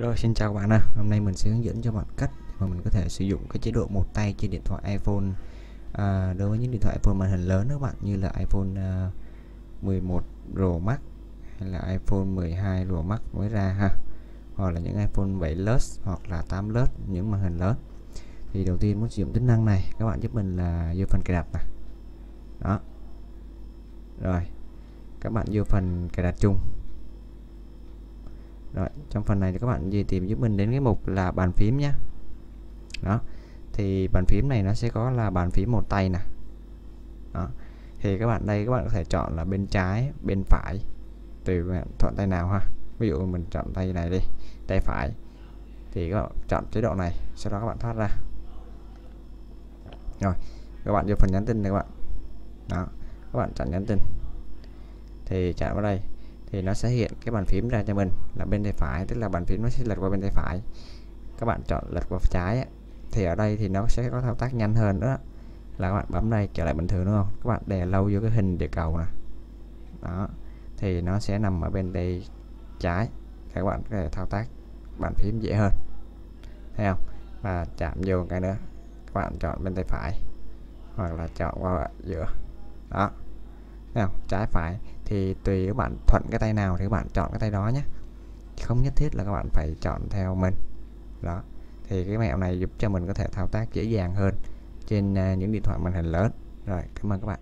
Rồi xin chào các bạn ạ. Hôm nay mình sẽ hướng dẫn cho bạn cách mà mình có thể sử dụng cái chế độ một tay trên điện thoại iPhone à, đối với những điện thoại iPhone màn hình lớn các bạn như là iPhone à, 11 Pro Max hay là iPhone 12 Pro Max mới ra ha. Hoặc là những iPhone 7 Plus hoặc là 8 Plus những màn hình lớn. Thì đầu tiên muốn sử dụng tính năng này, các bạn giúp mình là vô phần cài đặt này. Đó. Rồi. Các bạn vô phần cài đặt chung rồi, trong phần này thì các bạn gì tìm giúp mình đến cái mục là bàn phím nhé đó, thì bàn phím này nó sẽ có là bàn phím một tay nè. Đó, thì các bạn đây các bạn có thể chọn là bên trái, bên phải, tùy bạn chọn tay nào ha. Ví dụ mình chọn tay này đi, tay phải. Thì các bạn chọn chế độ này, sau đó các bạn thoát ra. Rồi, các bạn vô phần nhắn tin này các bạn. Đó, các bạn chọn nhắn tin. Thì chạm vào đây thì nó sẽ hiện cái bàn phím ra cho mình là bên tay phải, tức là bàn phím nó sẽ lật qua bên tay phải. Các bạn chọn lật qua trái ấy. thì ở đây thì nó sẽ có thao tác nhanh hơn nữa là các bạn bấm đây trở lại bình thường, đúng không? Các bạn đè lâu vô cái hình địa cầu nè. Đó, thì nó sẽ nằm ở bên đây trái. Các bạn có thể thao tác bàn phím dễ hơn. Thấy không? Và chạm vô cái nữa, các bạn chọn bên tay phải hoặc là chọn qua giữa. Đó nào trái phải. Thì tùy các bạn thuận cái tay nào thì các bạn chọn cái tay đó nhé. Không nhất thiết là các bạn phải chọn theo mình. Đó. Thì cái mẹo này giúp cho mình có thể thao tác dễ dàng hơn trên uh, những điện thoại màn hình lớn. Rồi cảm ơn các bạn.